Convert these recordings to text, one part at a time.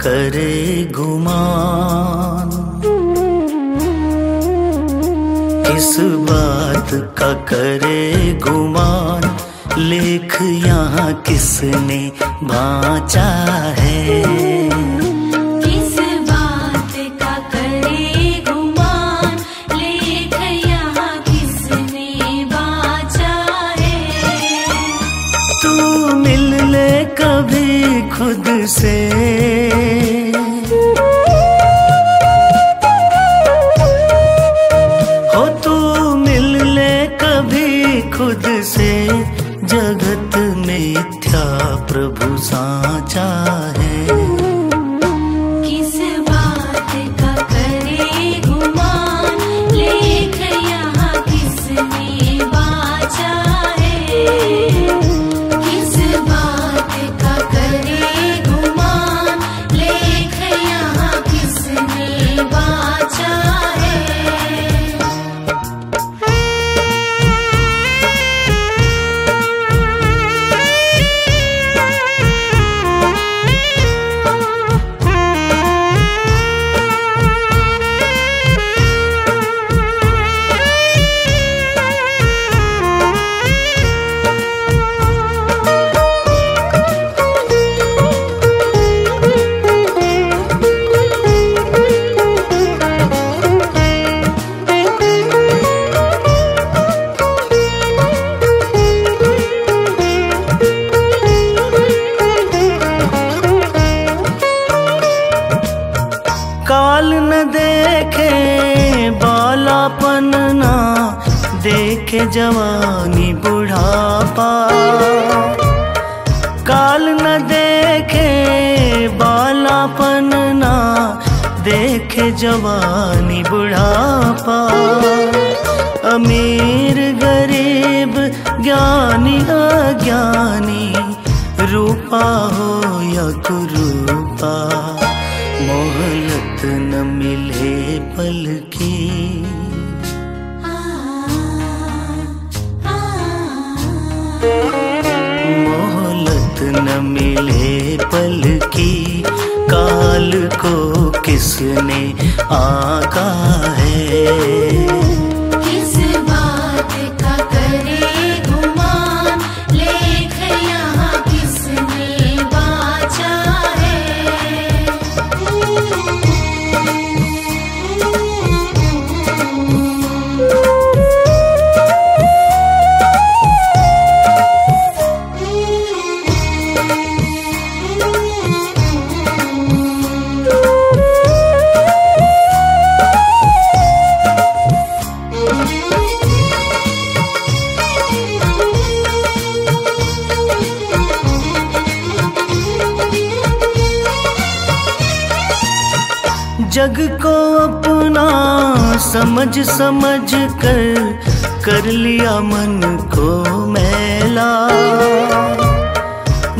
करे गुमान। किस बात का करे गुमान लेख यहाँ किसने बाँचा है? किस बात का करे गुमान लेख यहाँ किसने बाचा है? तू मिल ले कभी खुद से। खुद से जगत मिथ्या प्रभु साचा है। जवानी बुढ़ापा। काल न देखे, बालापन ना देखे जवानी बुढ़ापा। अमीर, गरीब, ज्ञानी, अज्ञानी, रूपा हो या कुरूपा। मोहलत न मिले पल पल की काल को किसने आका है? जग को अपना समझ समझ कर कर लिया मन को मेला।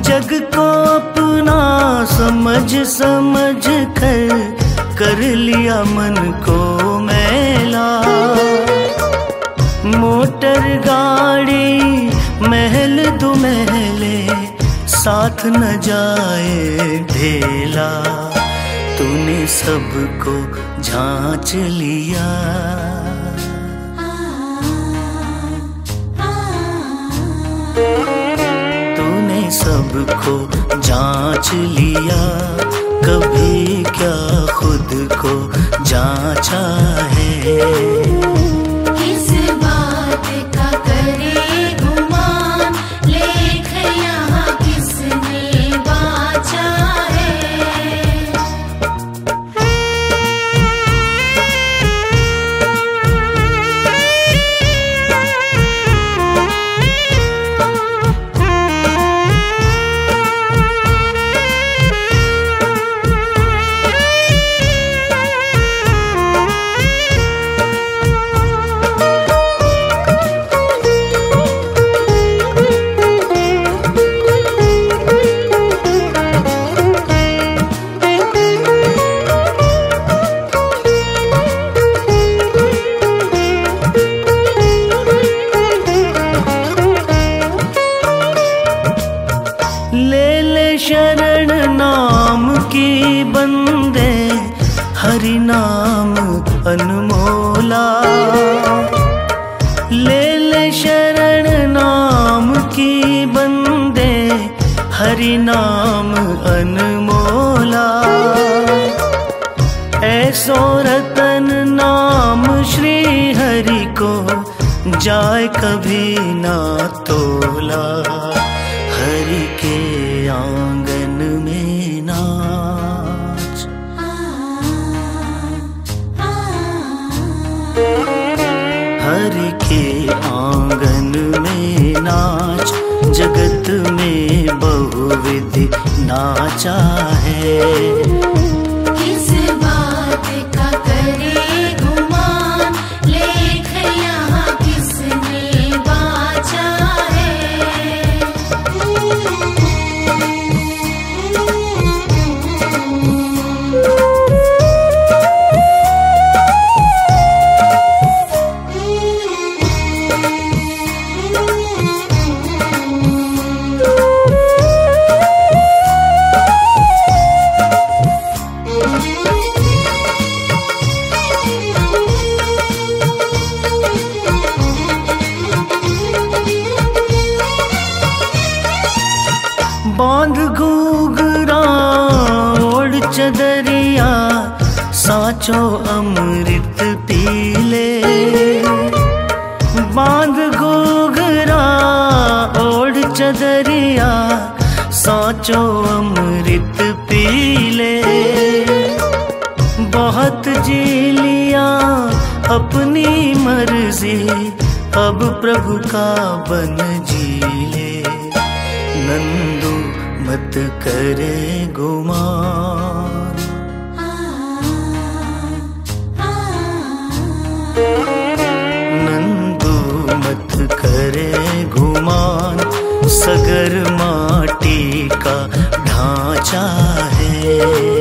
जग को अपना समझ समझ कर कर लिया मन को मेला। मोटर गाड़ी, महल दुमहले, साथ न जाए ढेला। तूने सबको झांच लिया। तूने सबको जाँच लिया। कभी क्या खुद को जांचा है? भोला ले ले शरण नाम की बंदे, हरि नाम अनमोला। ऐसो रतन नाम श्री हरि को जाए कभी ना तोला। हरि के आँगन में नाच जगत में बहुविधि नाचा है। अमृत पीले। बाँध घूघरा ओढ़ चदरिया, साचो अमृत पीले। बहुत जी लिया अपनी मर्ज़ी, अब प्रभु का बन जी ले नंदू मत करे गुमान ढांचा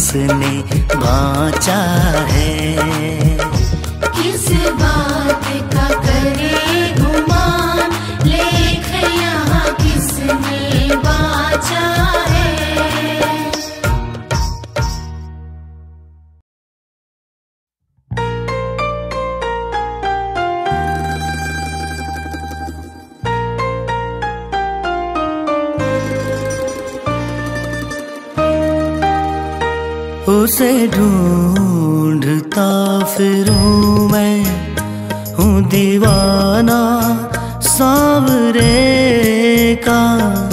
किसने बाँचा है? किस बात का करे? उसे ढूंढता फिरूं मैं। हूँ दीवाना सांवरे का।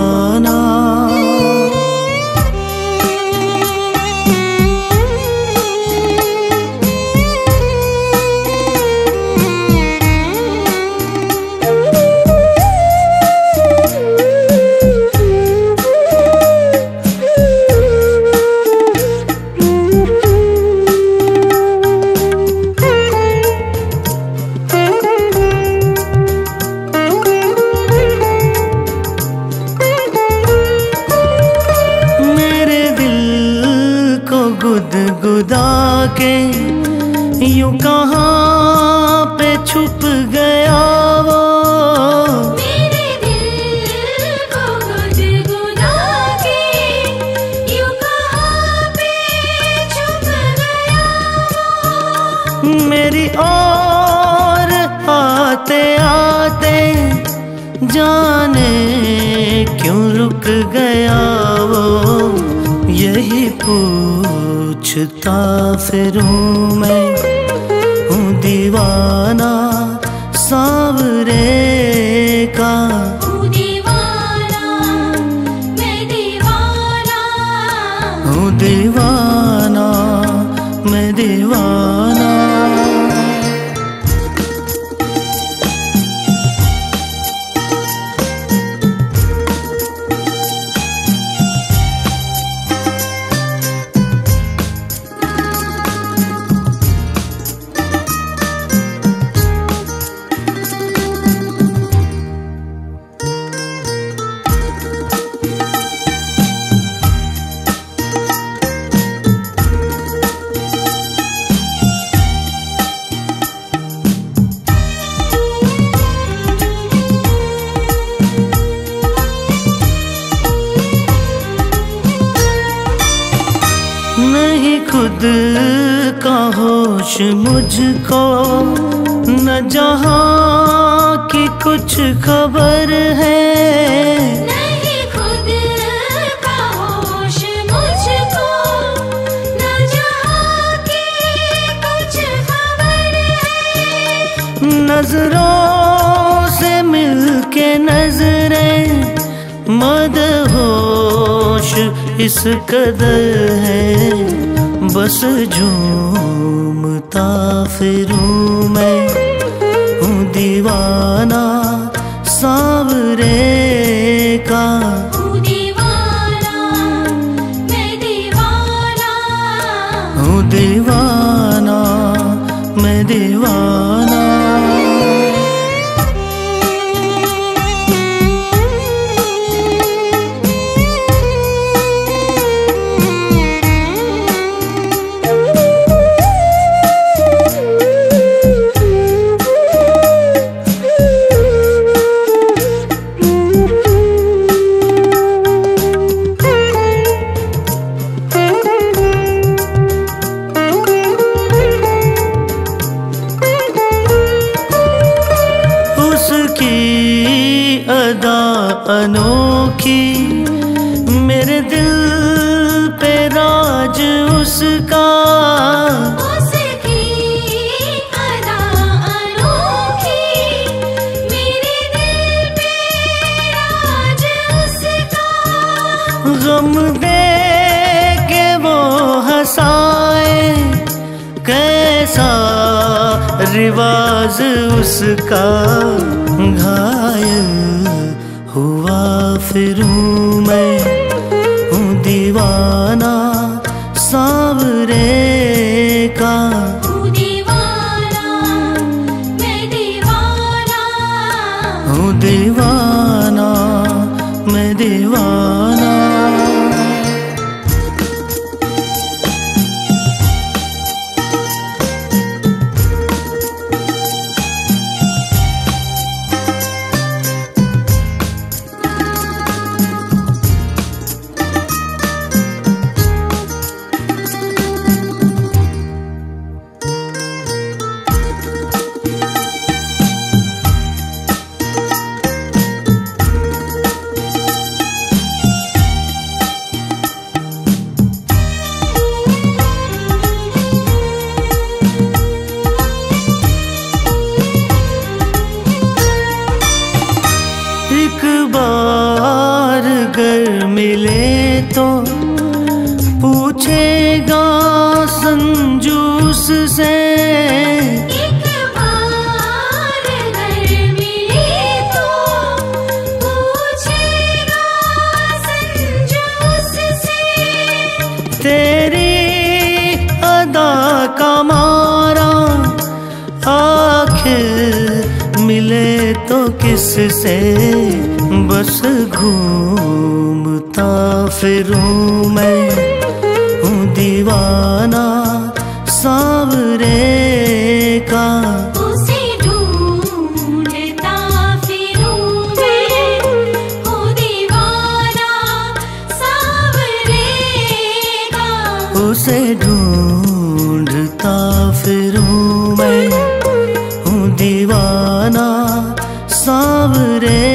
दीवाना के यूँ कहाँ पे छुप गया वो? मेरे दिल को गुदगुदा के यूँ कहाँ पे छुप गया मेरी और आते आते जाने क्यों रुक गया वो? यही पूछता फिरूं मैं होश मुझको न जहाँ की कुछ खबर है। नहीं खुद का होश मुझको न जहाँ की कुछ खबर है। नज़रों से मिलके नज़रें मदहोश इस कदर है। बस झूमता फिरूं मैं। हूँ दीवाना सांवरे का। अदा अनोखी मेरे दिल पे राज उसका। उसकी अदा अनोखी मेरे दिल पे राज उसका। गम दे के वो हंसाए कैसा रिवाज उसका। फिरूं। तो पूछेगा मिले तो किससे? बस घूमता फिरूं मैं। हूँ दीवाना सांवरे सांवरे